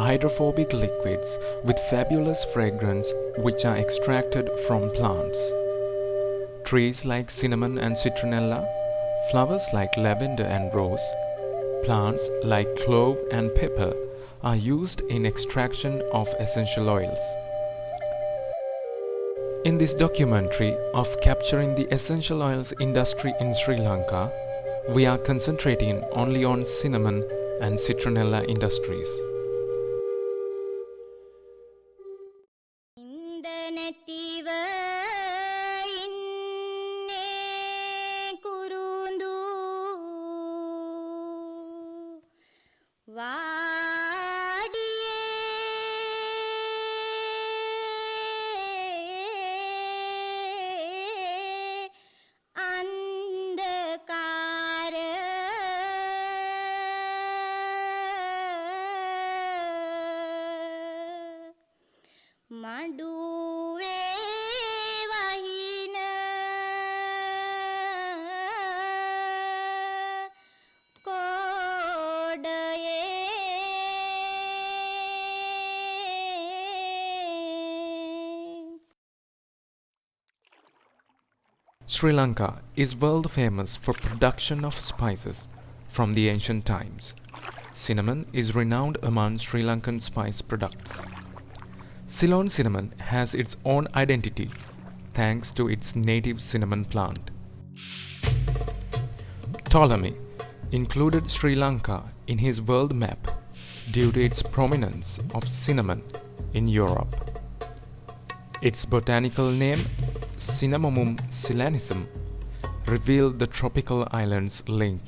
are hydrophobic liquids with fabulous fragrance which are extracted from plants. Trees like cinnamon and citronella, flowers like lavender and rose, plants like clove and pepper are used in extraction of essential oils. In this documentary of capturing the essential oils industry in Sri Lanka, we are concentrating only on cinnamon and citronella industries. Sri Lanka is world famous for production of spices from the ancient times. Cinnamon is renowned among Sri Lankan spice products. Ceylon cinnamon has its own identity thanks to its native cinnamon plant. Ptolemy included Sri Lanka in his world map due to its prominence of cinnamon in Europe. Its botanical name, Cinnamomum zeylanicum, revealed the tropical island's link.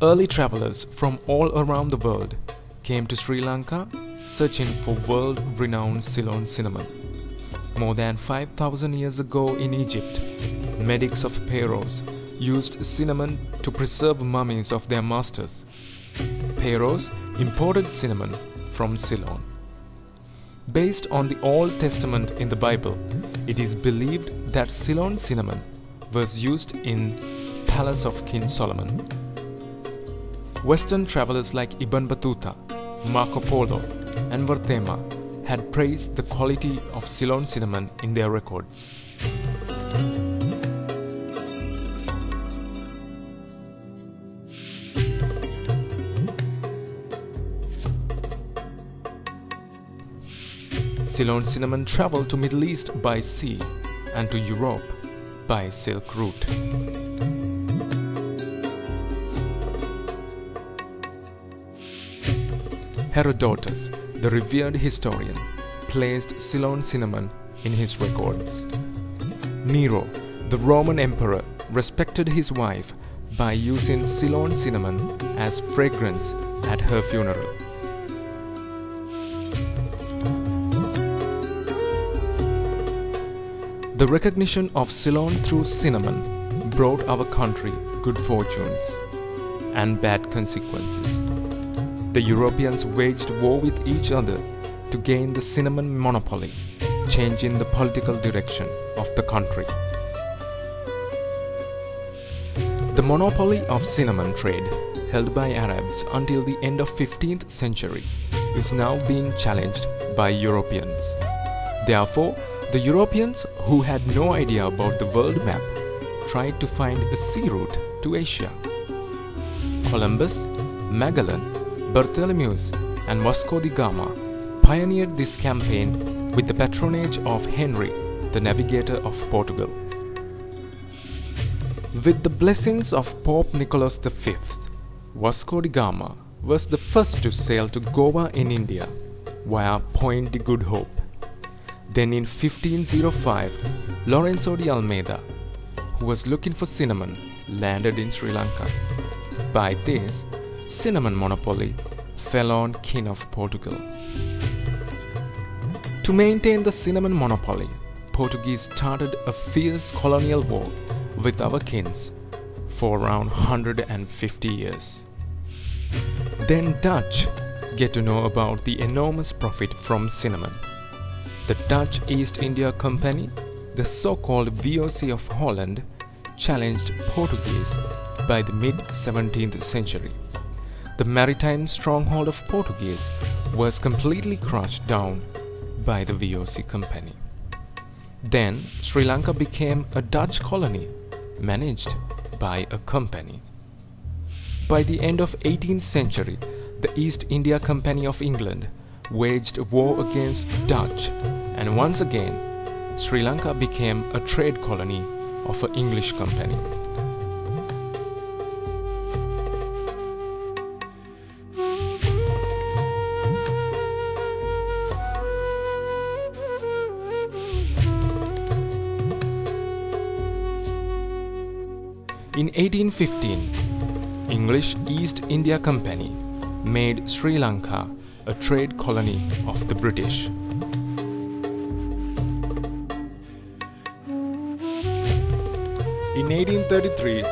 Early travelers from all around the world came to Sri Lanka searching for world renowned Ceylon cinnamon. More than 5000 years ago in Egypt, medics of pharaohs used cinnamon to preserve mummies of their masters. Pharaohs imported cinnamon from Ceylon. Based on the Old Testament in the Bible, it is believed that Ceylon cinnamon was used in palace of King Solomon. Western travelers like Ibn Battuta, Marco Polo, and Varthema had praised the quality of Ceylon cinnamon in their records. Ceylon cinnamon traveled to Middle East by sea and to Europe by Silk Route. Herodotus, the revered historian, placed Ceylon cinnamon in his records. Nero, the Roman emperor, respected his wife by using Ceylon cinnamon as fragrance at her funeral. The recognition of Ceylon through cinnamon brought our country good fortunes and bad consequences. The Europeans waged war with each other to gain the cinnamon monopoly, changing the political direction of the country. The monopoly of cinnamon trade held by Arabs until the end of 15th century is now being challenged by Europeans. Therefore, the Europeans who had no idea about the world map tried to find a sea route to Asia. Columbus, Magellan, Bartholomeus, and Vasco da Gama pioneered this campaign with the patronage of Henry, the navigator of Portugal. With the blessings of Pope Nicholas V, Vasco da Gama was the first to sail to Goa in India via Point de Good Hope. Then in 1505, Lorenzo de Almeida, who was looking for cinnamon, landed in Sri Lanka. By this, cinnamon monopoly fell on King of Portugal. To maintain the cinnamon monopoly, Portuguese started a fierce colonial war with our kings for around 150 years. Then Dutch get to know about the enormous profit from cinnamon. The Dutch East India Company, the so-called VOC of Holland, challenged Portuguese by the mid 17th century. the maritime stronghold of Portuguese, was completely crushed down by the VOC company. Then Sri Lanka became a Dutch colony managed by a company. By the end of 18th century, the East India Company of England waged war against Dutch and once again Sri Lanka became a trade colony of an English company. In 1815, English East India Company made Sri Lanka a trade colony of the British. In 1833,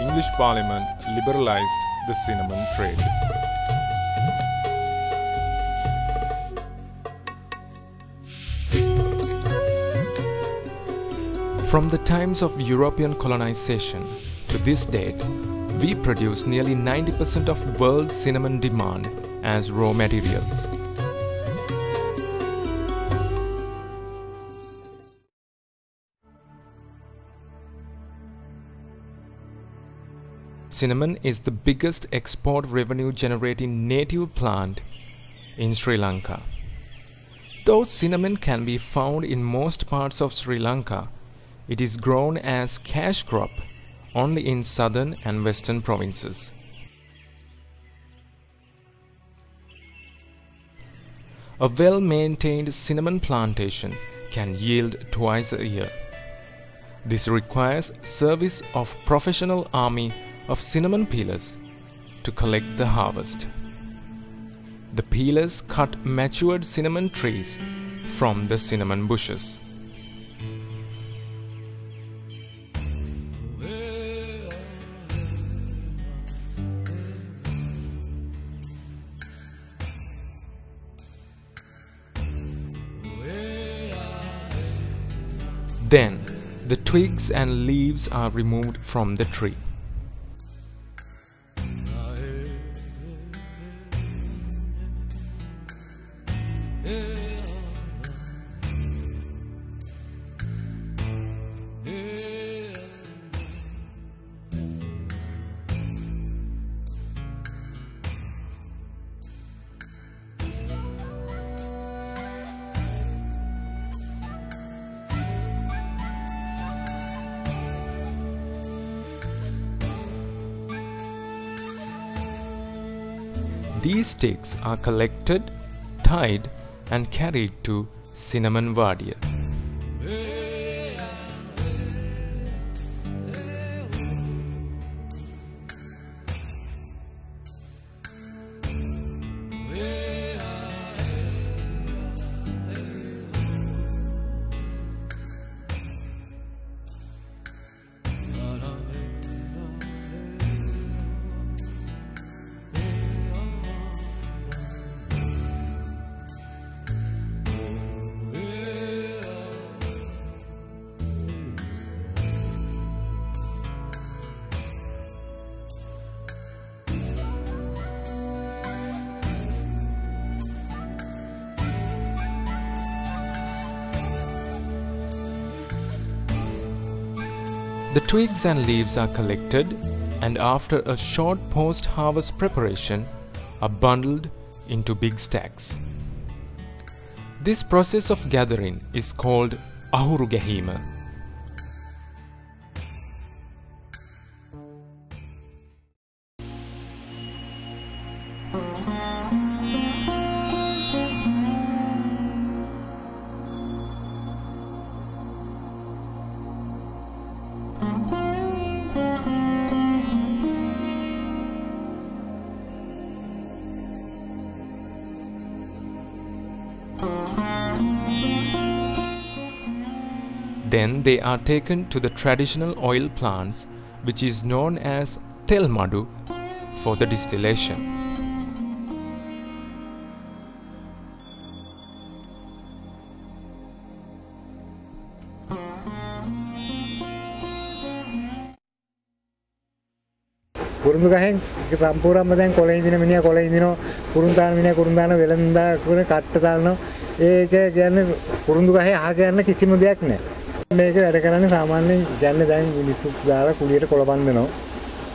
English Parliament liberalized the cinnamon trade. From the times of European colonization to this date, we produce nearly 90% of world cinnamon demand as raw materials. Cinnamon is the biggest export revenue generating native plant in Sri Lanka. Though cinnamon can be found in most parts of Sri Lanka, it is grown as cash crop only in southern and western provinces. A well-maintained cinnamon plantation can yield twice a year. This requires service of professional army of cinnamon peelers to collect the harvest. The peelers cut matured cinnamon trees from the cinnamon bushes. Then, the twigs and leaves are removed from the tree. These sticks are collected, tied and carried to Cinnamon Wadia. The twigs and leaves are collected and after a short post-harvest preparation are bundled into big stacks. This process of gathering is called ahuru Then they are taken to the traditional oil plants which is known as tel madu for the distillation. කුරුඳු ගහෙන් සම්පූර්ණයෙන්ම දැන් කොළ ඉඳින මිනිහා කොළ ඉඳිනවා කුරුඳු දාන මිනිහා කුරුඳු දාන වෙලඳා කුණ කට්ට දානවා ඒක කියන්නේ කුරුඳු ගහේ අහ ගන්න කිසිම දෙයක් නැහැ මේක වැඩ කරන්නේ සාමාන්‍යයෙන් කියන්නේ දැන් මිනිස්සු දාලා කුලියට කොළ බඳිනවා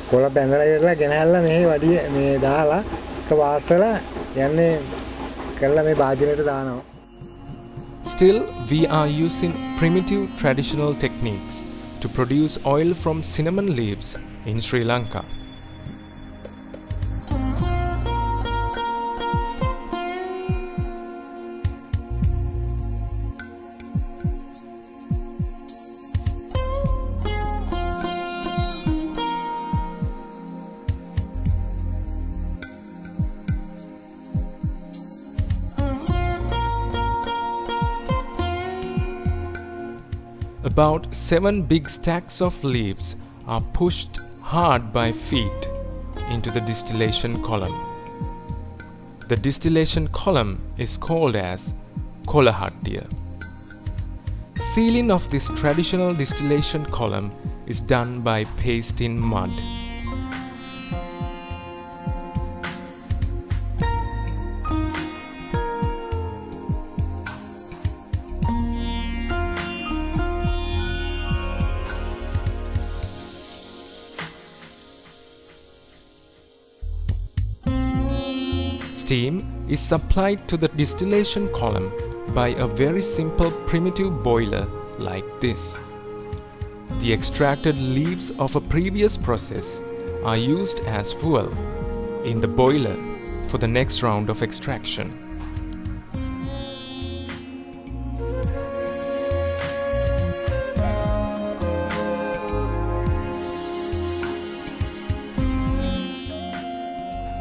කොළ බැඳලා ඉවරලා ගෙනහැල්ලා මෙහි වඩිය මේ දාලා එක වාස්සලා යන්නේ කරලා මේ භාජනයට දානවා Still, we are using primitive traditional techniques to produce oil from cinnamon leaves in Sri Lanka. About seven big stacks of leaves are pushed hard by feet into the distillation column. The distillation column is called as Kolahattiya. Sealing of this traditional distillation column is done by pasting mud. Steam is supplied to the distillation column by a very simple primitive boiler like this. The extracted leaves of a previous process are used as fuel in the boiler for the next round of extraction.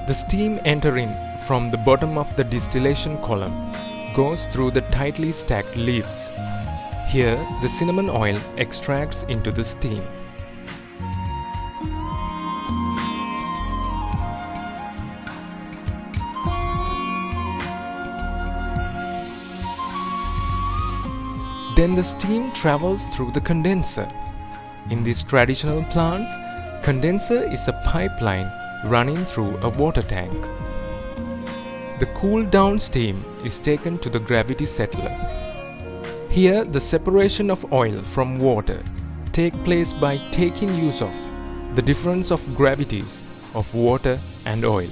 The steam entering from the bottom of the distillation column goes through the tightly stacked leaves. Here, the cinnamon oil extracts into the steam. Then the steam travels through the condenser. In these traditional plants, condenser is a pipeline running through a water tank. The cooled down steam is taken to the gravity settler. Here the separation of oil from water take place by taking use of the difference of gravities of water and oil.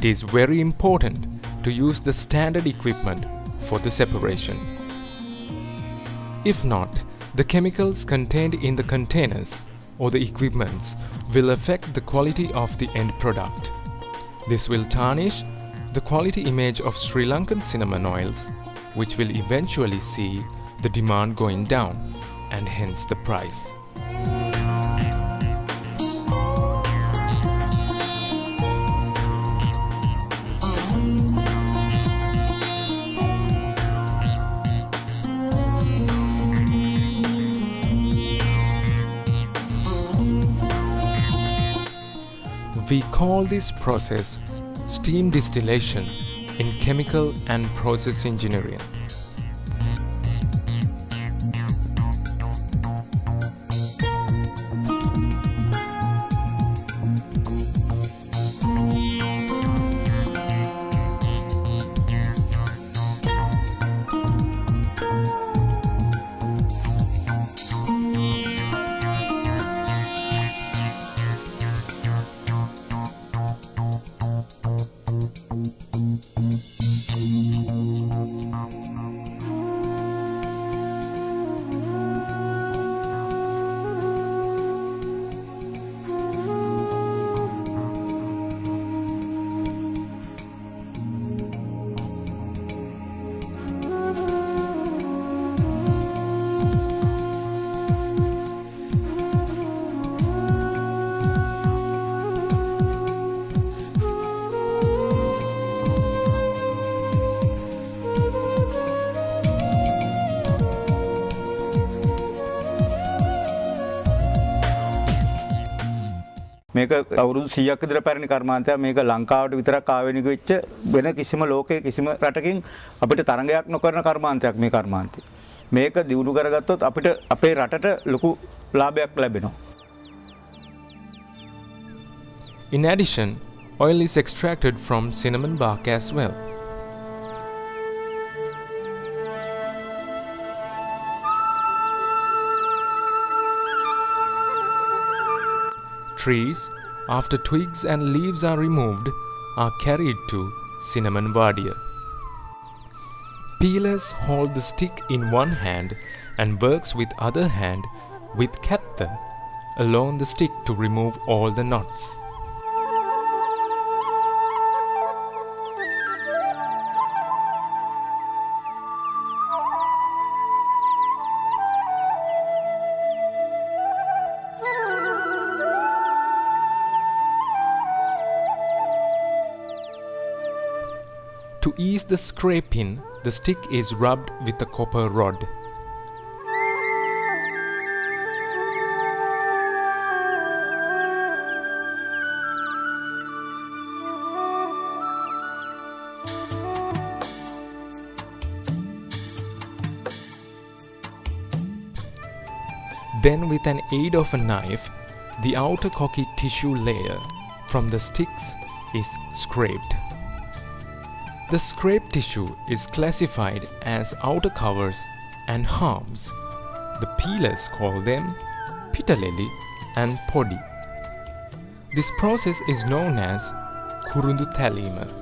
It is very important to use the standard equipment for the separation. If not, the chemicals contained in the containers or the equipments will affect the quality of the end product. This will tarnish the quality image of Sri Lankan cinnamon oils, which will eventually see the demand going down and hence the price. We call this process steam distillation in chemical and process engineering. මේක අවුරුදු 100ක් විතර පැරණි කර්මාන්තයක් මේක ලංකාවට විතරක් ආවෙනික වෙච්ච වෙන කිසිම ලෝකයේ කිසිම රටකින් අපිට තරඟයක් නොකරන කර්මාන්තයක් මේ කර්මාන්තය. මේක දියුණු කරගත්තොත් අපිට අපේ රටට ලොකු ලාභයක් ලැබෙනවා. In addition, oil is extracted from cinnamon bark as well. Trees, after twigs and leaves are removed, are carried to cinnamon vadia. Peelers hold the stick in one hand and works with other hand with katta along the stick to remove all the knots. To ease the scraping, the stick is rubbed with a copper rod. Then, with an aid of a knife, the outer corky tissue layer from the sticks is scraped. The scraped tissue is classified as outer covers and harms. The peelers call them pitaleli and podi. This process is known as kurundu.